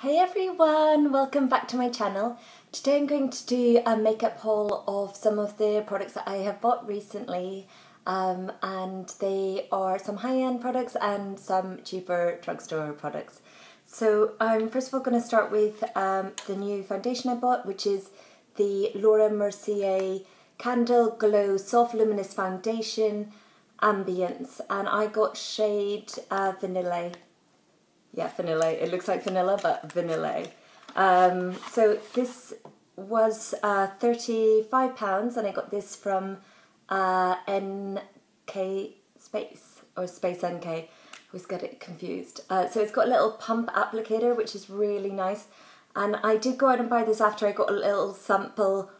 Hey everyone, welcome back to my channel. Today I'm going to do a makeup haul of some of the products that I have bought recently um, and they are some high-end products and some cheaper drugstore products. So I'm first of all going to start with um, the new foundation I bought which is the Laura Mercier Candleglow Soft Luminous Foundation Ambience and I got shade uh, Vanilla yeah, vanilla. It looks like vanilla, but vanilla. Um, so this was uh, £35 and I got this from uh, NK Space or Space NK. I always get it confused. Uh, so it's got a little pump applicator which is really nice and I did go out and buy this after I got a little sample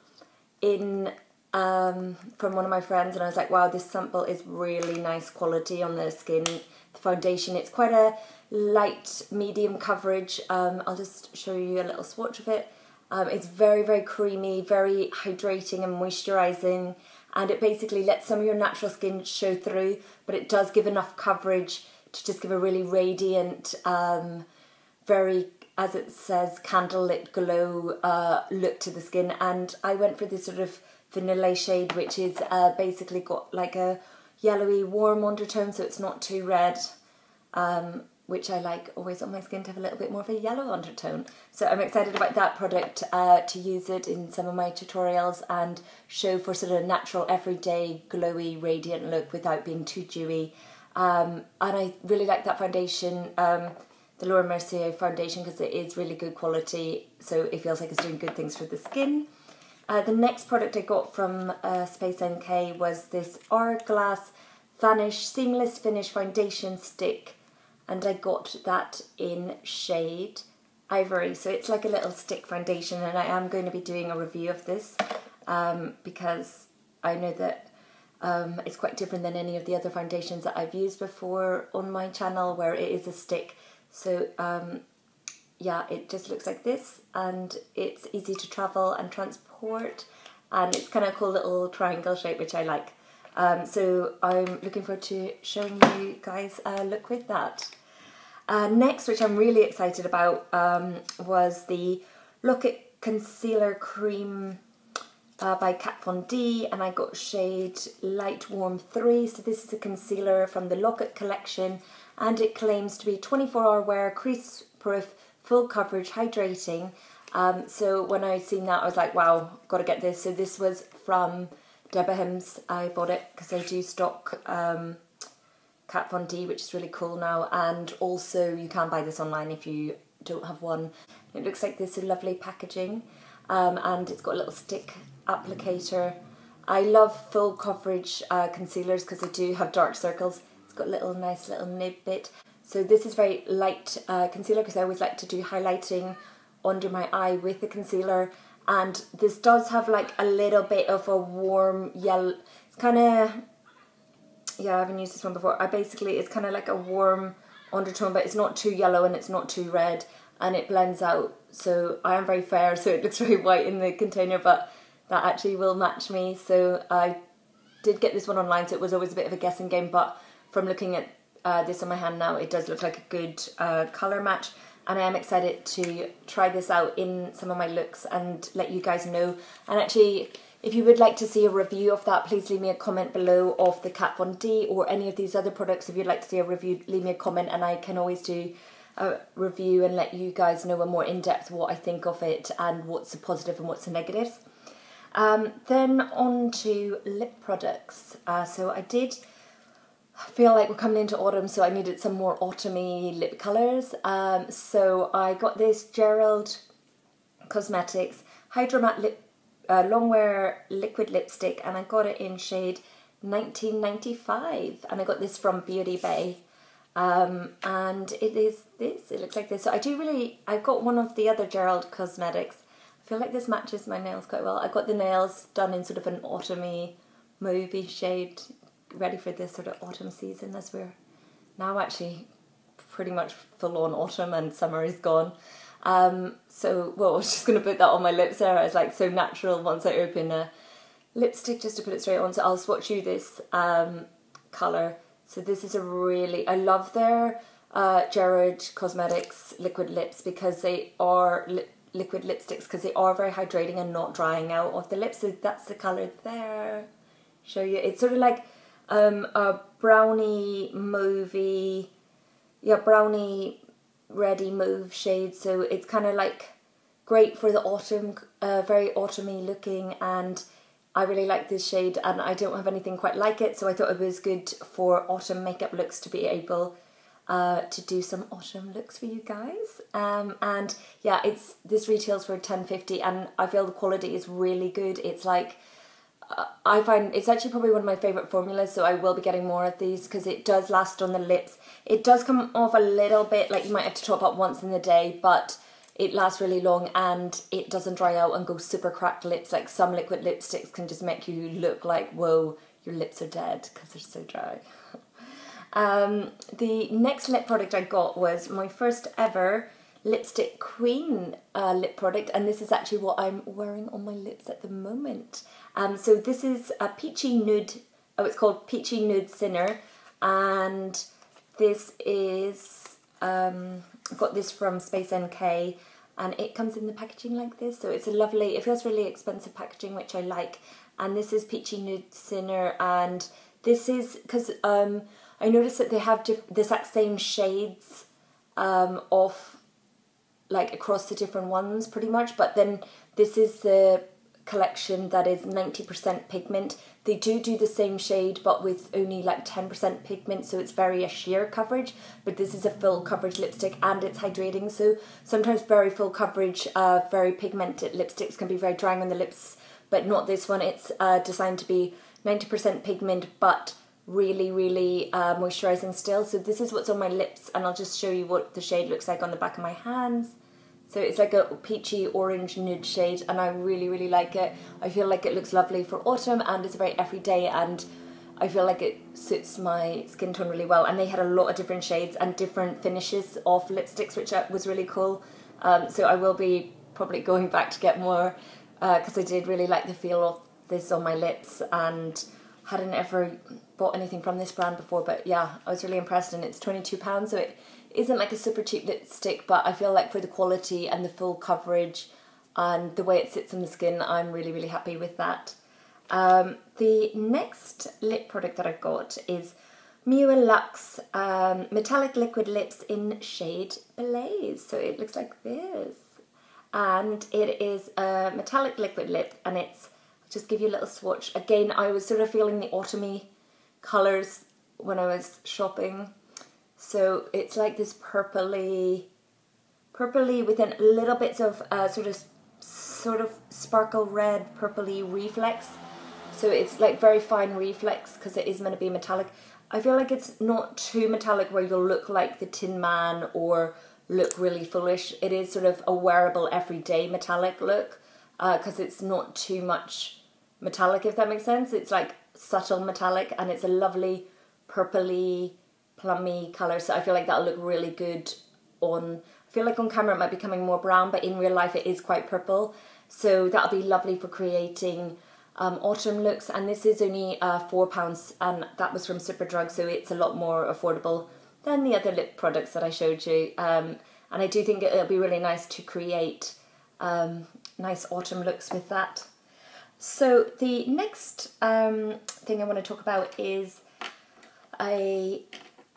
in um, from one of my friends and I was like wow this sample is really nice quality on the skin the foundation it's quite a light medium coverage. Um, I'll just show you a little swatch of it. Um, it's very, very creamy, very hydrating and moisturizing, and it basically lets some of your natural skin show through, but it does give enough coverage to just give a really radiant, um, very, as it says, candlelit glow uh, look to the skin. And I went for this sort of vanilla shade, which is uh, basically got like a yellowy warm undertone, so it's not too red. Um, which I like always on my skin to have a little bit more of a yellow undertone. So I'm excited about that product uh, to use it in some of my tutorials and show for sort of a natural, everyday, glowy, radiant look without being too dewy. Um, and I really like that foundation, um, the Laura Mercier foundation, because it is really good quality, so it feels like it's doing good things for the skin. Uh, the next product I got from uh, Space NK was this Hourglass Vanish Seamless Finish Foundation Stick and I got that in shade Ivory. So it's like a little stick foundation and I am going to be doing a review of this um, because I know that um, it's quite different than any of the other foundations that I've used before on my channel where it is a stick. So um, yeah, it just looks like this and it's easy to travel and transport and it's kind of a cool little triangle shape which I like. Um, so I'm looking forward to showing you guys a look with that. Uh, next, which I'm really excited about, um, was the Lock It Concealer Cream uh, by Kat Von D, and I got shade Light Warm 3. So this is a concealer from the Lock It collection, and it claims to be 24 hour wear, crease proof, full coverage, hydrating. Um, so when I seen that, I was like, wow, got to get this. So this was from Debenhams. I bought it because they do stock um, Kat Von D, which is really cool now. And also, you can buy this online if you don't have one. It looks like this lovely packaging, um, and it's got a little stick applicator. I love full coverage uh, concealers because they do have dark circles. It's got a little nice little nib bit. So this is very light uh, concealer because I always like to do highlighting under my eye with the concealer and this does have like a little bit of a warm yellow it's kind of yeah I haven't used this one before. I basically it's kind of like a warm undertone but it's not too yellow and it's not too red and it blends out. So I am very fair so it looks very white in the container but that actually will match me. So I did get this one online so it was always a bit of a guessing game but from looking at uh, this on my hand now it does look like a good uh, colour match and I am excited to try this out in some of my looks and let you guys know. And actually, if you would like to see a review of that, please leave me a comment below of the Kat Von D or any of these other products. If you'd like to see a review, leave me a comment and I can always do a review and let you guys know more in-depth what I think of it and what's a positive and what's a negative. Um, then on to lip products. Uh, so I did I feel like we're coming into autumn, so I needed some more autumny lip colours. Um, so I got this Gerard Cosmetics Hydra Matte Lip uh, Longwear Liquid Lipstick, and I got it in shade 1995, and I got this from Beauty Bay. Um, and it is this, it looks like this. So I do really, I've got one of the other Gerard Cosmetics. I feel like this matches my nails quite well. I got the nails done in sort of an autumny movie shade ready for this sort of autumn season as we're now actually pretty much full on autumn and summer is gone. Um, so, well, I was just going to put that on my lips there. It's like so natural once I open a lipstick just to put it straight on. So I'll swatch you this um, colour. So this is a really, I love their uh, Gerard Cosmetics liquid lips because they are li liquid lipsticks because they are very hydrating and not drying out of the lips. So that's the colour there. Show you. It's sort of like um, a brownie movie, yeah, brownie ready mauve shade. So it's kind of like great for the autumn, uh, very autumny looking and I really like this shade and I don't have anything quite like it so I thought it was good for autumn makeup looks to be able uh, to do some autumn looks for you guys um, and yeah it's this retails for 10.50 and I feel the quality is really good it's like I find it's actually probably one of my favourite formulas so I will be getting more of these because it does last on the lips it does come off a little bit like you might have to top up once in the day but it lasts really long and it doesn't dry out and go super cracked lips. Like some liquid lipsticks can just make you look like, whoa, your lips are dead because they're so dry. um, the next lip product I got was my first ever Lipstick Queen uh, lip product and this is actually what I'm wearing on my lips at the moment. Um, so this is a peachy nude, oh it's called Peachy Nude Sinner and this is, um, I got this from Space NK and it comes in the packaging like this so it's a lovely it feels really expensive packaging which I like and this is Peachy Nude Sinner and this is because um, I noticed that they have the exact same shades um, of like across the different ones pretty much but then this is the collection that is 90% pigment. They do do the same shade but with only like 10% pigment so it's very a sheer coverage but this is a full coverage lipstick and it's hydrating so sometimes very full coverage uh, very pigmented lipsticks can be very drying on the lips but not this one. It's uh, designed to be 90% pigment but really really uh, moisturizing still so this is what's on my lips and I'll just show you what the shade looks like on the back of my hands. So it's like a peachy orange nude shade and I really, really like it. I feel like it looks lovely for autumn and it's a very everyday and I feel like it suits my skin tone really well. And they had a lot of different shades and different finishes of lipsticks, which was really cool. Um, so I will be probably going back to get more because uh, I did really like the feel of this on my lips and hadn't ever bought anything from this brand before. But yeah, I was really impressed and it's £22 so it isn't like a super cheap lipstick, but I feel like for the quality and the full coverage and the way it sits on the skin, I'm really, really happy with that. Um, the next lip product that I've got is MUA Luxe um, Metallic Liquid Lips in shade Blaze. So it looks like this. And it is a metallic liquid lip and it's, just give you a little swatch. Again, I was sort of feeling the autumny colours when I was shopping so it's like this purpley, purpley within little bits of uh, sort of sort of sparkle red purpley reflex. So it's like very fine reflex because it is meant to be metallic. I feel like it's not too metallic where you'll look like the Tin Man or look really foolish. It is sort of a wearable everyday metallic look because uh, it's not too much metallic if that makes sense. It's like subtle metallic and it's a lovely purpley plummy colour so I feel like that'll look really good on I feel like on camera it might be coming more brown but in real life it is quite purple so that'll be lovely for creating um, autumn looks and this is only uh, £4 and that was from Superdrug so it's a lot more affordable than the other lip products that I showed you um, and I do think it'll be really nice to create um, nice autumn looks with that. So the next um, thing I want to talk about is a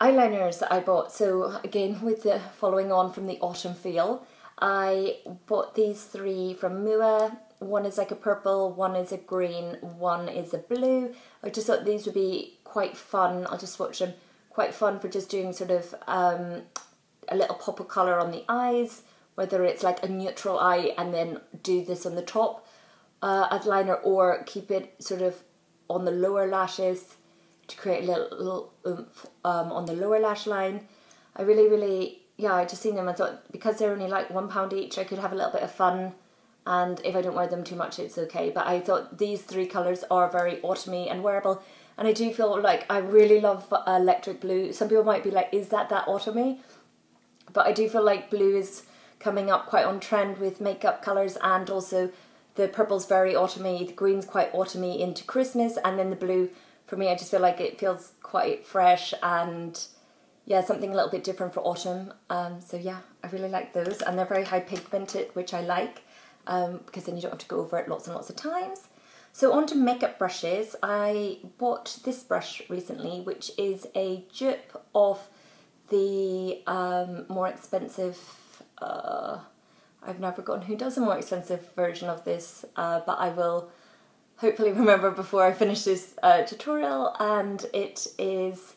eyeliners that I bought. So again, with the following on from the autumn feel, I bought these three from MUA. One is like a purple, one is a green, one is a blue. I just thought these would be quite fun. I'll just watch them. Quite fun for just doing sort of um, a little pop of colour on the eyes, whether it's like a neutral eye and then do this on the top uh, as liner or keep it sort of on the lower lashes to create a little, little oomph um, on the lower lash line. I really, really, yeah, I just seen them and thought because they're only like one pound each, I could have a little bit of fun. And if I don't wear them too much, it's okay. But I thought these three colours are very autumny and wearable. And I do feel like I really love electric blue. Some people might be like, is that that autumny? But I do feel like blue is coming up quite on trend with makeup colours and also the purple's very autumny, the green's quite autumny into Christmas and then the blue for me, I just feel like it feels quite fresh and yeah, something a little bit different for autumn. Um, so yeah, I really like those and they're very high pigmented, which I like um, because then you don't have to go over it lots and lots of times. So on to makeup brushes, I bought this brush recently, which is a dupe of the um, more expensive, uh, I've now forgotten who does a more expensive version of this, uh, but I will hopefully remember before I finish this uh, tutorial, and it is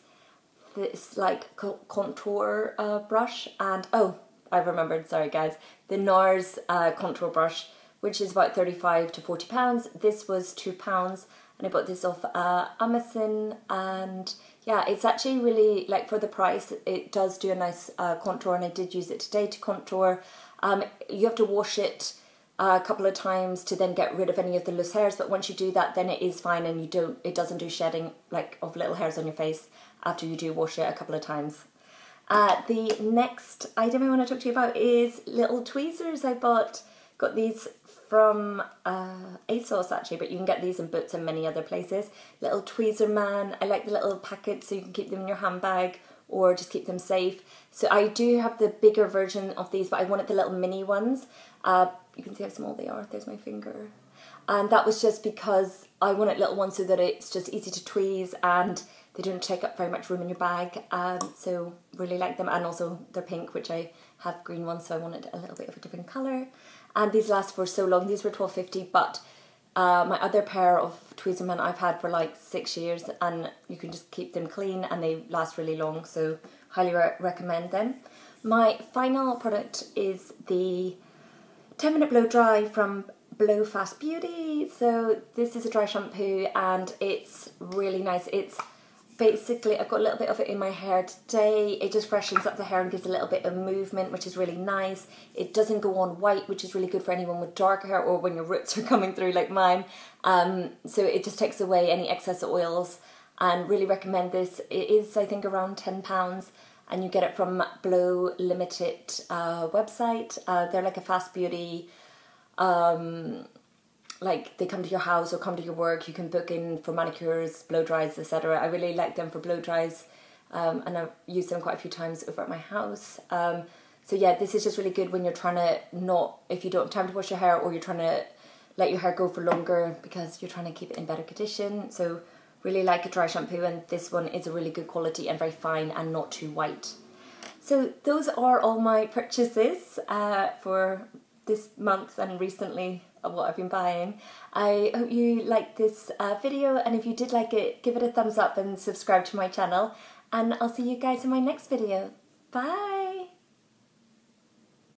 this like contour uh, brush, and oh, I've remembered, sorry guys, the NARS uh, contour brush which is about 35 to 40 pounds. This was two pounds and I bought this off uh, Amazon and yeah, it's actually really, like for the price, it does do a nice uh, contour and I did use it today to contour. Um, you have to wash it a couple of times to then get rid of any of the loose hairs but once you do that then it is fine and you don't it doesn't do shedding like of little hairs on your face after you do wash it a couple of times uh, the next item I want to talk to you about is little tweezers I bought got these from uh, ASOS actually, but you can get these in Boots and many other places. Little Tweezerman. I like the little packets so you can keep them in your handbag or just keep them safe. So I do have the bigger version of these, but I wanted the little mini ones. Uh, you can see how small they are. There's my finger. And that was just because I wanted little ones so that it's just easy to tweeze and they don't take up very much room in your bag. Um, so really like them. And also they're pink, which I have green ones, so I wanted a little bit of a different colour and these last for so long. These were twelve fifty, but uh, my other pair of Tweezerman I've had for like six years, and you can just keep them clean and they last really long. So highly re recommend them. My final product is the 10 minute blow dry from Blow Fast Beauty. So this is a dry shampoo and it's really nice. It's basically I've got a little bit of it in my hair today. It just freshens up the hair and gives a little bit of movement, which is really nice. It doesn't go on white, which is really good for anyone with dark hair or when your roots are coming through like mine. Um, so it just takes away any excess oils and really recommend this. It is, I think, around £10 and you get it from Blow Limited uh, website. Uh, they're like a fast beauty um, like they come to your house or come to your work. You can book in for manicures, blow dries, etc. I really like them for blow dries, um, and I've used them quite a few times over at my house. Um, so yeah, this is just really good when you're trying to not if you don't have time to wash your hair or you're trying to let your hair go for longer because you're trying to keep it in better condition. So really like a dry shampoo, and this one is a really good quality and very fine and not too white. So those are all my purchases uh, for this month and recently of what I've been buying. I hope you liked this uh, video and if you did like it, give it a thumbs up and subscribe to my channel and I'll see you guys in my next video. Bye!